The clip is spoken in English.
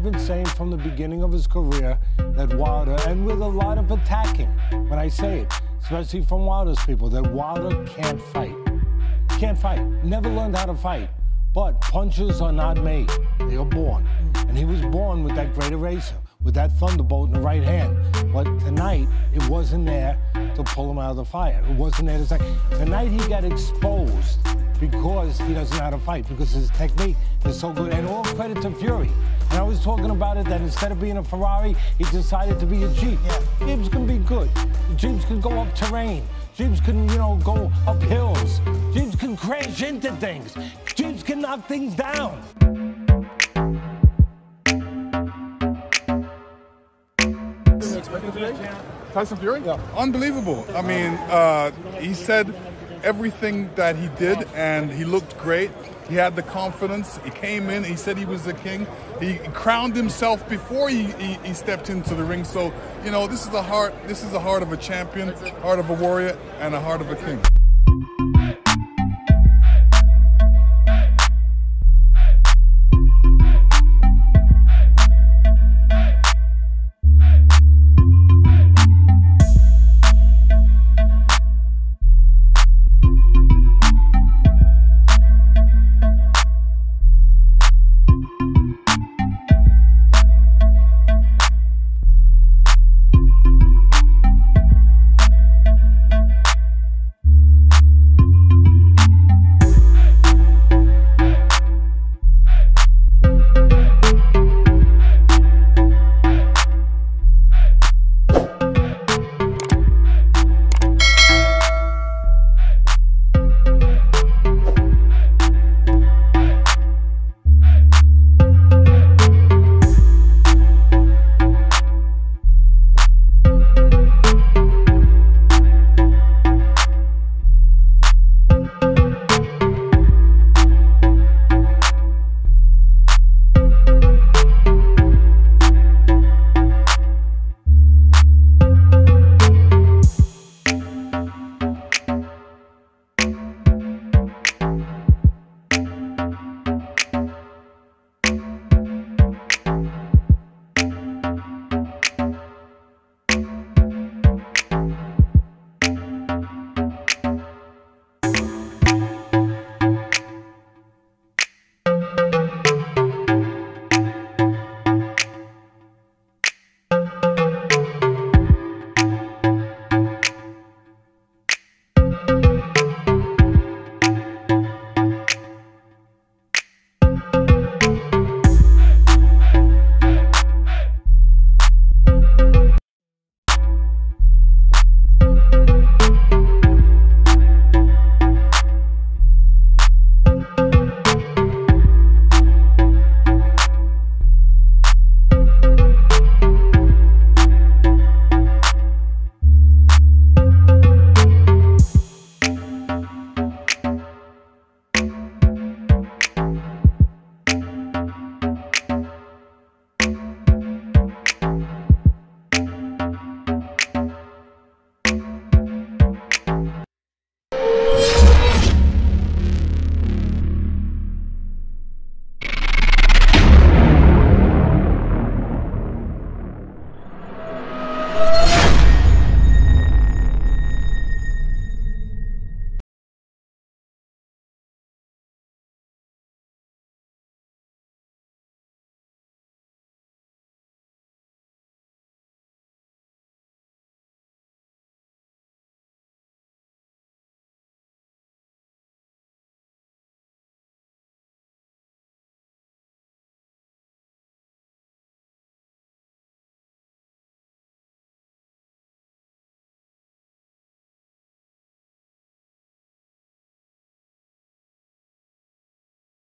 from the beginning of his career that Wilder, and with a lot of attacking, when I say it, especially from Wilder's people, that Wilder can't fight. Can't fight. Never learned how to fight. But punches are not made, they are born. And he was born with that great eraser, with that thunderbolt in the right hand. But tonight, it wasn't there to pull him out of the fire. It wasn't there to say. Tonight, he got exposed because he doesn't know how to fight, because his technique is so good. And all credit to Fury. And I was talking about it that instead of being a Ferrari, he decided to be a Jeep. Yeah. Jeeps can be good. Jeeps can go up terrain. Jeeps can, you know, go up hills. Jeeps can crash into things. Jeeps can knock things down. Tyson Fury? Yeah. Unbelievable. I mean, uh, he said everything that he did, and he looked great. He had the confidence. He came in. He said he was the king. He crowned himself before he, he, he, stepped into the ring. So you know, this is the heart. This is the heart of a champion, heart of a warrior, and a heart of a king.